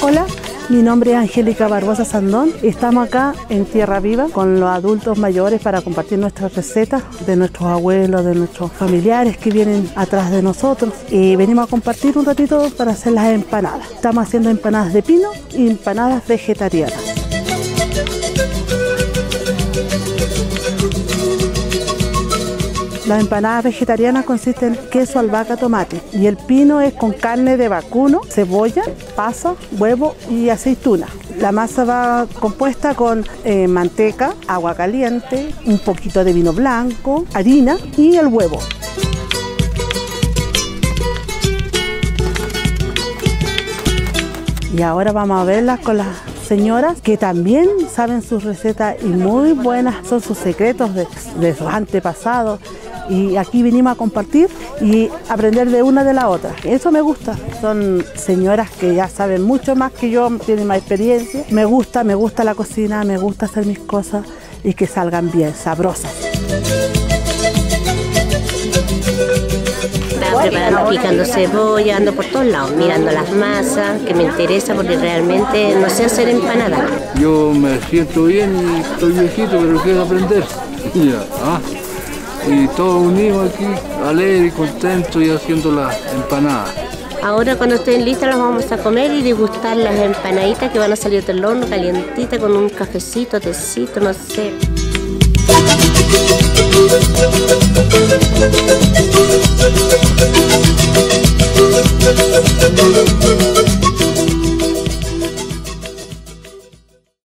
Hola, mi nombre es Angélica Barbosa Sandón. Estamos acá en Tierra Viva con los adultos mayores para compartir nuestras recetas de nuestros abuelos, de nuestros familiares que vienen atrás de nosotros. Y venimos a compartir un ratito para hacer las empanadas. Estamos haciendo empanadas de pino y empanadas vegetarianas. Las empanadas vegetarianas consisten en queso, albahaca, tomate y el pino es con carne de vacuno, cebolla, pasa, huevo y aceituna. La masa va compuesta con eh, manteca, agua caliente, un poquito de vino blanco, harina y el huevo. Y ahora vamos a verlas con las señoras que también saben sus recetas y muy buenas son sus secretos de, de sus antepasados y aquí vinimos a compartir y aprender de una de la otra. Eso me gusta. Son señoras que ya saben mucho más que yo, tienen más experiencia. Me gusta, me gusta la cocina, me gusta hacer mis cosas y que salgan bien, sabrosas. Estaba preparando, picando cebolla, ando por todos lados, mirando las masas, que me interesa porque realmente no sé hacer empanadas. Yo me siento bien y estoy viejito, pero quiero aprender. Ya, ah y todos unidos aquí, alegre y contento y haciendo las empanadas. Ahora cuando estén listas las vamos a comer y degustar las empanaditas que van a salir del horno calientitas con un cafecito, tecito, no sé.